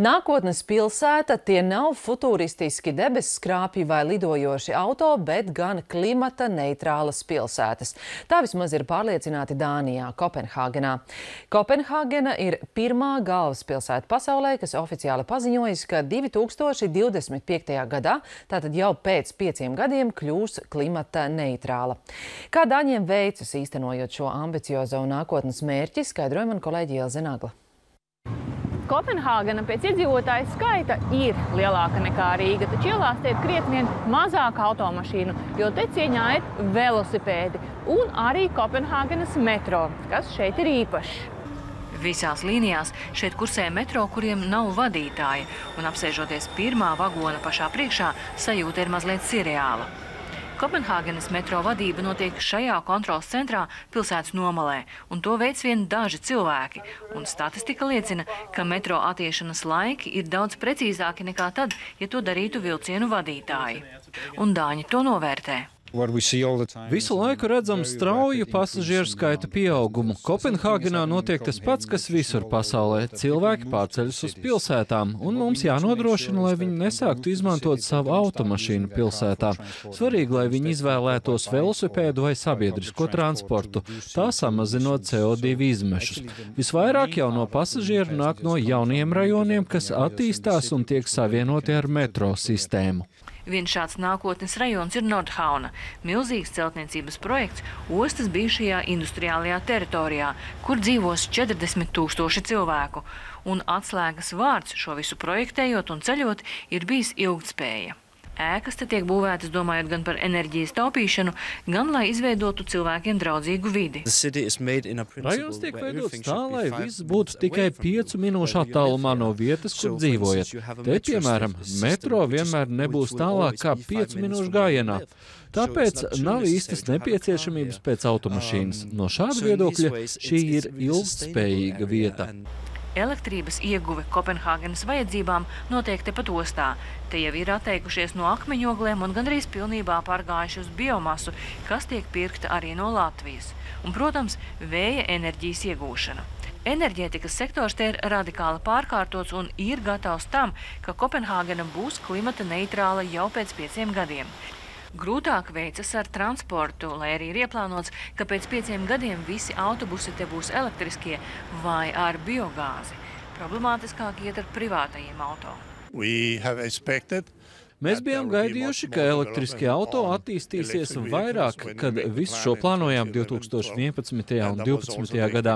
Nākotnes pilsēta tie nav futuristiski debesskrāpji vai lidojoši auto, bet gan klimata neitrālas pilsētas. Tā vismaz ir pārliecināti Dānijā, Kopenhāgenā. Kopenhāgena ir pirmā galvaspilsēta pasaulē, kas oficiāli paziņojas, ka 2025. gadā, tātad jau pēc pieciem gadiem, kļūs klimata neitrāla. Kā Dāņiem veicas īstenojot šo ambiciozo nākotnes mērķi, skaidroja man kolēģi Ilze Nagla. Kopenhāgena pēc iedzīvotāju skaita ir lielāka nekā Rīga, taču ielās ir krietni mazāk automašīnu, jo te cieņā ir velosipēdi un arī Kopenhāgenes metro, kas šeit ir īpašs. Visās līnijās šeit kursē metro, kuriem nav vadītāja, un apsēžoties pirmā vagona pašā priekšā, sajūta ir mazliet seriāla. Kopenhāgenes metro vadība notiek šajā kontrols centrā pilsētas nomalē, un to veids vien daži cilvēki. Un statistika liecina, ka metro attiešanas laiki ir daudz precīzāki nekā tad, ja to darītu vilcienu vadītāji. Un Dāņi to novērtē. Visu laiku redzam strauju pasažieru skaita pieaugumu. Kopenhāgenā notiek tas pats, kas visur pasaulē. Cilvēki pārceļas uz pilsētām, un mums jānodrošina, lai viņi nesāktu izmantot savu automašīnu pilsētā. Svarīgi, lai viņi izvēlētos velosipēdu vai sabiedrisko transportu, tā samazinot CO2 izmešus. Visvairāk jauno pasažieru nāk no jauniem rajoniem, kas attīstās un tiek savienoti ar metro sistēmu. Viens šāds nākotnes rajons ir Nordhauna, milzīgs celtniecības projekts ostas bijušajā industriālajā teritorijā, kur dzīvos 40 tūkstoši cilvēku. Un atslēgas vārds šo visu projektējot un ceļot ir bijis ilgtspēja. Ēkas te tiek būvētas domājot gan par enerģijas taupīšanu, gan lai izveidotu cilvēkiem draudzīgu vidi. Rajons tiek veidots tā, lai viss būtu tikai piecu minūšu attālumā no vietas, kur dzīvojat. Te, piemēram, metro vienmēr nebūs tālāk kā piecu minūšu gājienā. Tāpēc nav īstas nepieciešamības pēc automašīnas. No šāda viedokļa šī ir ilgspējīga vieta. Elektrības ieguve Kopenhāgenes vajadzībām notiek tepat ostā. Te jau ir atteikušies no akmeņogliem un gandrīz pilnībā pārgājuši uz biomasu, kas tiek pirkta arī no Latvijas. Un, protams, vēja enerģijas iegūšana. Enerģētikas sektors te ir radikāli pārkārtots un ir gatavs tam, ka Kopenhāgena būs klimata neitrāla jau pēc pieciem gadiem. Grūtāk veicas ar transportu, lai arī ir ieplānots, ka pēc pieciem gadiem visi autobusi te būs elektriskie vai ar biogāzi. Problemātiskāk iet ar privātajiem auto. Mēs bijām gaidījuši, ka elektriskie auto attīstīsies vairāk, kad visu šo plānojām 2011. un 2012. gadā.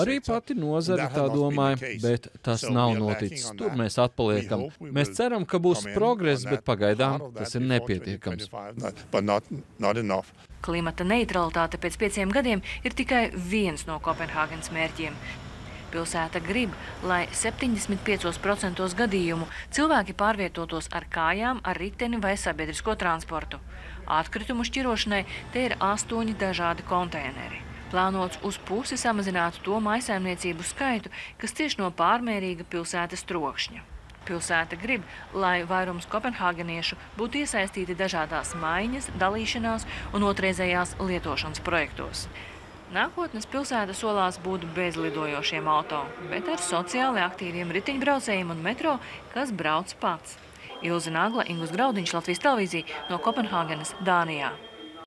Arī pati nozara tā domāja, bet tas nav noticis. Tur mēs atpaliekam. Mēs ceram, ka būs progress, bet pagaidām tas ir nepietiekams. Klimata neutralitāte pēc pieciem gadiem ir tikai viens no Kopenhāgenes mērķiem. Pilsēta grib, lai 75% gadījumu cilvēki pārvietotos ar kājām, ar riteni vai sabiedrisko transportu. Atkritumu šķirošanai te ir astoņi dažādi konteineri. Plānots uz pusi samazināt to maisaimniecību skaitu, kas cieši no pārmērīga pilsētas trokšņa. Pilsēta grib, lai vairums kopenhāgeniešu būtu iesaistīti dažādās maiņas, dalīšanās un otrreizējās lietošanas projektos. Nākotnes pilsēta solās būt bez lidojošiem auto, bet ar sociāli aktīviem ritiņbraucējiem un metro, kas brauc pats. Ilze Nagla, Ingus Graudiņš, Latvijas televīzija no Kopenhāgenes, Dānijā.